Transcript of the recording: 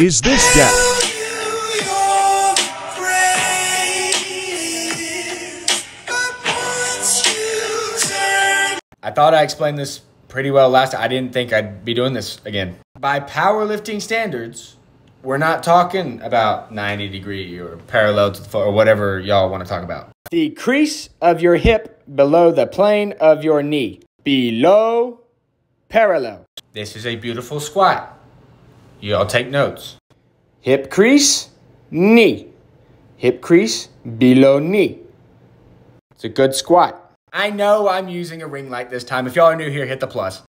is this depth? I thought I explained this pretty well last time. I didn't think I'd be doing this again. By powerlifting standards, we're not talking about 90 degree or parallel to the floor or whatever y'all want to talk about. The crease of your hip below the plane of your knee. Below parallel. This is a beautiful squat. Y'all take notes. Hip crease, knee. Hip crease, below knee. It's a good squat. I know I'm using a ring light this time. If y'all are new here, hit the plus.